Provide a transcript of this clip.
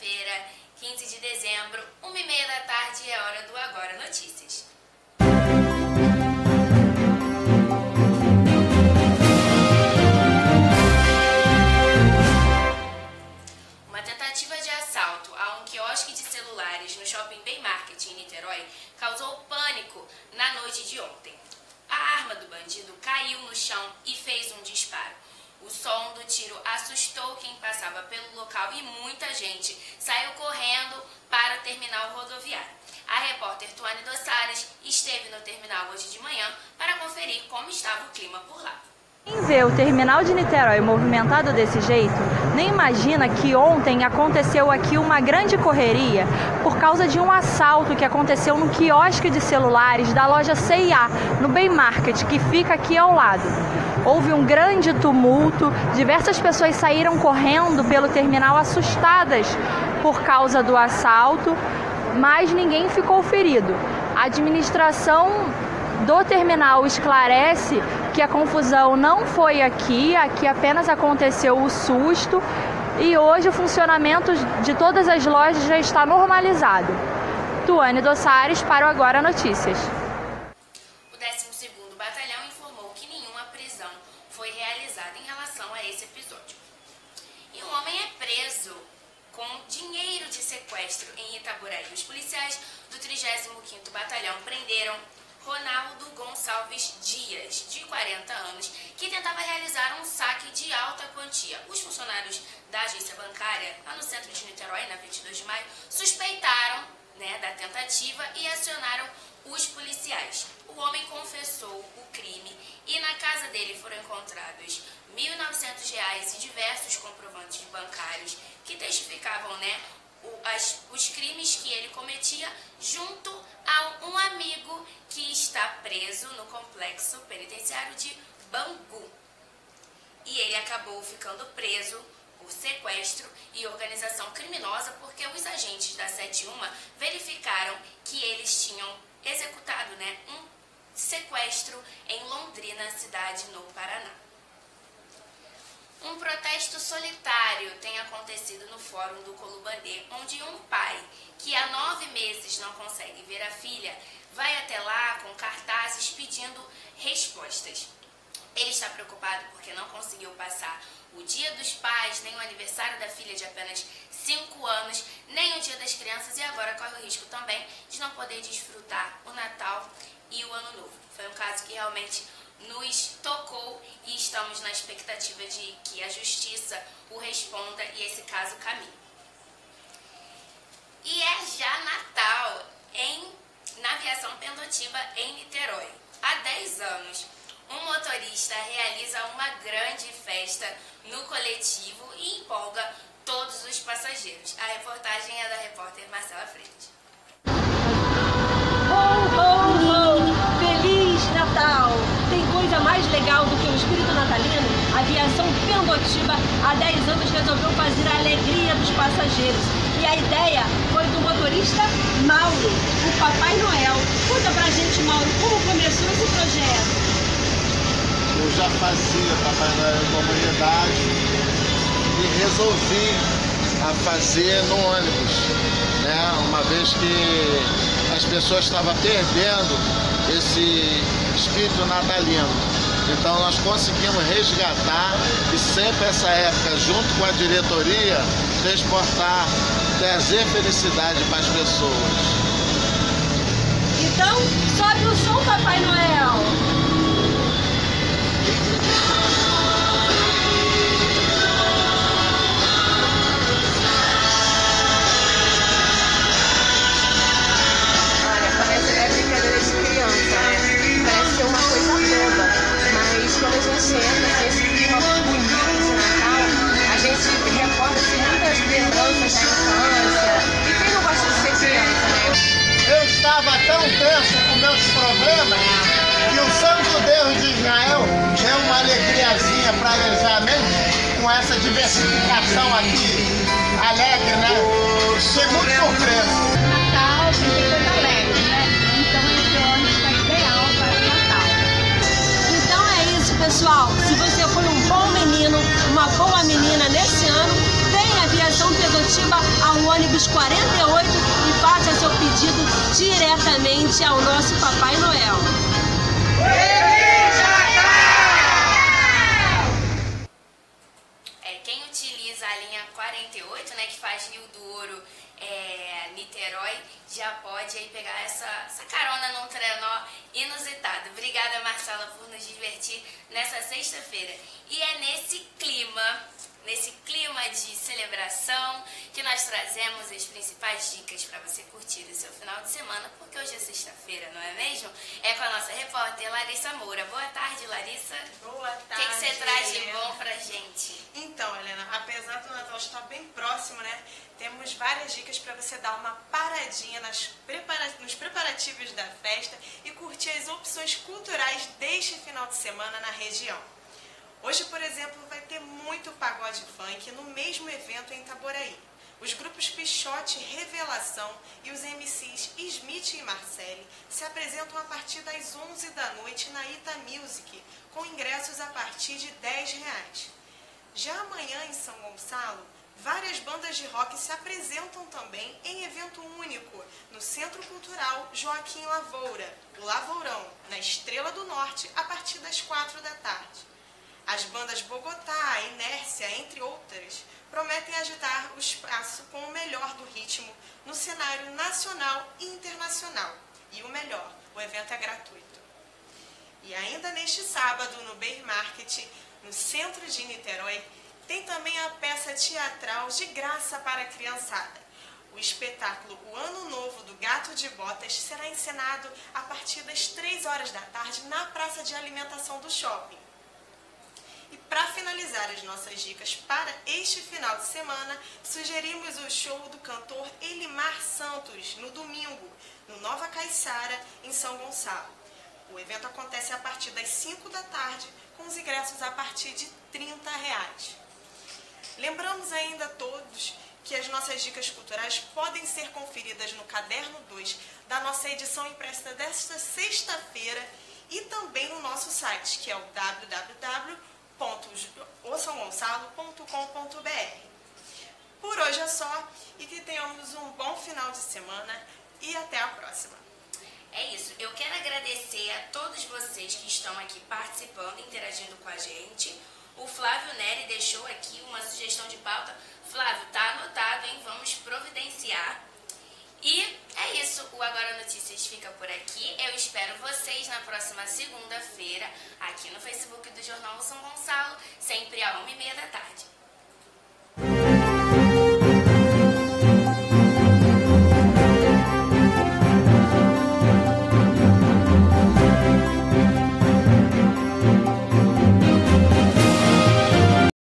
quarta-feira, 15 de dezembro, 1h30 da tarde, é hora do Agora Notícias. Uma tentativa de assalto a um quiosque de celulares no Shopping Bay Market em Niterói causou pânico na noite de ontem. A arma do bandido caiu no chão e fez um disparo. O som do tiro assustou quem passava pelo local e muita gente saiu correndo para o terminal rodoviário. A repórter Tuane Dossares esteve no terminal hoje de manhã para conferir como estava o clima por lá. Quem vê o terminal de Niterói movimentado desse jeito, nem imagina que ontem aconteceu aqui uma grande correria por causa de um assalto que aconteceu no quiosque de celulares da loja CIA, no Bay Market, que fica aqui ao lado. Houve um grande tumulto, diversas pessoas saíram correndo pelo terminal assustadas por causa do assalto, mas ninguém ficou ferido. A administração do terminal esclarece que a confusão não foi aqui, aqui apenas aconteceu o susto e hoje o funcionamento de todas as lojas já está normalizado. Tuane Dossares para o Agora Notícias. O 12º Batalhão informou que nenhuma prisão foi realizada em relação a esse episódio. E um homem é preso com dinheiro de sequestro em Itaboraí. Os policiais do 35º Batalhão prenderam Ronaldo Gonçalves Dias, de 40 anos, que tentava realizar um saque de alta quantia. Os funcionários da agência bancária, lá no centro de Niterói, na 22 de maio, suspeitaram né, da tentativa e acionaram os policiais. O homem confessou o crime e na casa dele foram encontrados R$ 1.900 e diversos comprovantes bancários que testificavam né, as, os crimes que ele cometia junto a um amigo que está preso no complexo penitenciário de Bangu. E ele acabou ficando preso por sequestro e organização criminosa porque os agentes da 71 verificaram que eles tinham executado né, um sequestro em Londrina, cidade no Paraná. Um protesto solitário tem acontecido no Fórum do Colubandê, onde um pai que há nove meses não consegue ver a filha vai até lá com cartazes pedindo respostas. Ele está preocupado porque não conseguiu passar o Dia dos Pais, nem o aniversário da filha de apenas 5 anos, nem o Dia das Crianças e agora corre o risco também de não poder desfrutar o Natal e o Ano Novo. Foi um caso que realmente nos tocou e estamos na expectativa de que a justiça o responda e esse caso caminhe. E é já Natal em, na aviação pendotiva em Niterói. Há 10 anos, um motorista realiza uma grande festa no coletivo e empolga todos os passageiros. A reportagem é da repórter Marcela Freire. Legal do que o espírito natalino, a aviação Pendotiba há 10 anos resolveu fazer a alegria dos passageiros. E a ideia foi do motorista Mauro, o Papai Noel. Conta pra gente, Mauro, como começou esse projeto? Eu já fazia Papai Noel em comunidade e resolvi a fazer no ônibus, né? Uma vez que as pessoas estavam perdendo esse espírito natalino. Então nós conseguimos resgatar e sempre essa época, junto com a diretoria, transportar, trazer felicidade para as pessoas. Então, sobe o som, Papai Noel! Essa diversificação aqui, alegre, né? Fiquei muito surpreso. Natal que ser alegre, né? Então para o Natal. Então é isso, pessoal. Se você foi um bom menino, uma boa menina nesse ano, venha viajar Aviação Pedotiba ao ônibus 48 e faça seu pedido diretamente ao nosso Papai Noel. É, quem utiliza a linha 48, né, que faz Rio do Ouro, é, Niterói, já pode aí pegar essa, essa carona num trenó inusitado. Obrigada, Marcela, por nos divertir nessa sexta-feira. E é nesse clima nesse clima de celebração que nós trazemos as principais dicas para você curtir o seu final de semana, porque hoje é sexta-feira, não é mesmo? É com a nossa repórter Larissa Moura. Boa tarde, Larissa. Boa tarde. O que, você traz de bom pra gente? Então, Helena, apesar do Natal estar bem próximo, né? Temos várias dicas para você dar uma paradinha nas prepara nos preparativos da festa e curtir as opções culturais deste final de semana na região. Hoje, por exemplo, vai ter muito pagode funk no mesmo evento em Itaboraí. Os grupos Pichote Revelação e os MCs Smith e Marcelli se apresentam a partir das 11 da noite na Ita Music, com ingressos a partir de 10 reais. Já amanhã em São Gonçalo, várias bandas de rock se apresentam também em evento único no Centro Cultural Joaquim Lavoura, o Lavourão, na Estrela do Norte, a partir das 4 da tarde. As bandas Bogotá, Inércia, entre outras, prometem agitar o espaço com o melhor do ritmo no cenário nacional e internacional. E o melhor, o evento é gratuito. E ainda neste sábado, no Beir Market, no centro de Niterói, tem também a peça teatral de graça para a criançada. O espetáculo O Ano Novo do Gato de Botas será encenado a partir das 3 horas da tarde na praça de alimentação do shopping. E para finalizar as nossas dicas para este final de semana, sugerimos o show do cantor Elimar Santos no domingo, no Nova Caiçara, em São Gonçalo. O evento acontece a partir das 5 da tarde, com os ingressos a partir de 30 reais. Lembramos ainda a todos que as nossas dicas culturais podem ser conferidas no caderno 2 da nossa edição impressa desta sexta-feira e também no nosso site, que é o Por hoje é só e que tenhamos um bom final de semana e até a próxima. É isso. Eu quero agradecer a todos vocês que estão aqui participando, interagindo com a gente. O Flávio Neri deixou aqui uma sugestão de pauta. Flávio, tá anotado, hein? Vamos providenciar. E é isso. O Agora Notícias fica por aqui. Eu espero vocês na próxima segunda-feira, aqui no Facebook do Jornal São Gonçalo, sempre às 1h30 da tarde.